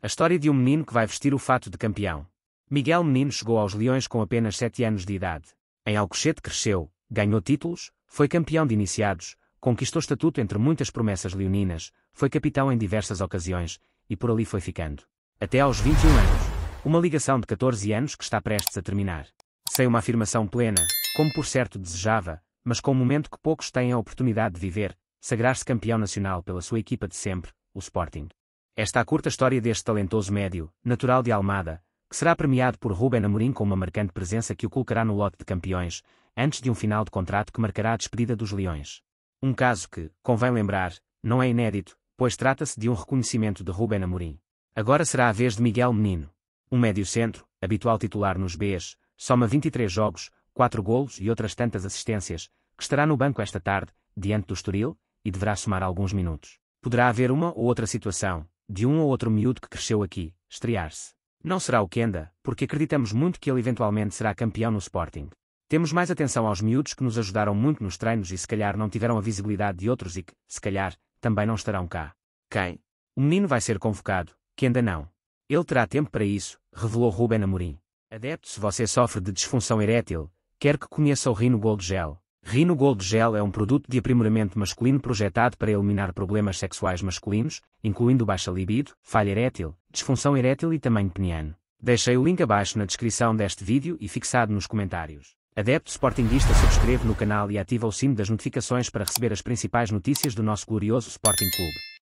A história de um menino que vai vestir o fato de campeão. Miguel Menino chegou aos Leões com apenas 7 anos de idade. Em Alcochete cresceu, ganhou títulos, foi campeão de iniciados, conquistou estatuto entre muitas promessas leoninas, foi capitão em diversas ocasiões, e por ali foi ficando. Até aos 21 anos. Uma ligação de 14 anos que está prestes a terminar. Sem uma afirmação plena, como por certo desejava, mas com um momento que poucos têm a oportunidade de viver, sagrar-se campeão nacional pela sua equipa de sempre, o Sporting. Esta é a curta história deste talentoso médio, natural de Almada, que será premiado por Ruben Amorim com uma marcante presença que o colocará no lote de campeões, antes de um final de contrato que marcará a despedida dos Leões. Um caso que, convém lembrar, não é inédito, pois trata-se de um reconhecimento de Ruben Amorim. Agora será a vez de Miguel Menino. Um médio-centro, habitual titular nos Bs, soma 23 jogos, 4 golos e outras tantas assistências, que estará no banco esta tarde, diante do Estoril, e deverá somar alguns minutos. Poderá haver uma ou outra situação, de um ou outro miúdo que cresceu aqui, estrear-se. Não será o Kenda, porque acreditamos muito que ele eventualmente será campeão no Sporting. Temos mais atenção aos miúdos que nos ajudaram muito nos treinos e se calhar não tiveram a visibilidade de outros e que, se calhar, também não estarão cá. Quem? O menino vai ser convocado, Kenda não. Ele terá tempo para isso, revelou Ruben Amorim. Adepto se você sofre de disfunção erétil, quer que conheça o Rino Gold Gel. Rino Gold Gel é um produto de aprimoramento masculino projetado para eliminar problemas sexuais masculinos, incluindo baixa libido, falha erétil, disfunção erétil e tamanho peniano. Deixei o link abaixo na descrição deste vídeo e fixado nos comentários. Adepto Sportingista subscreve no canal e ativa o sino das notificações para receber as principais notícias do nosso glorioso Sporting Clube.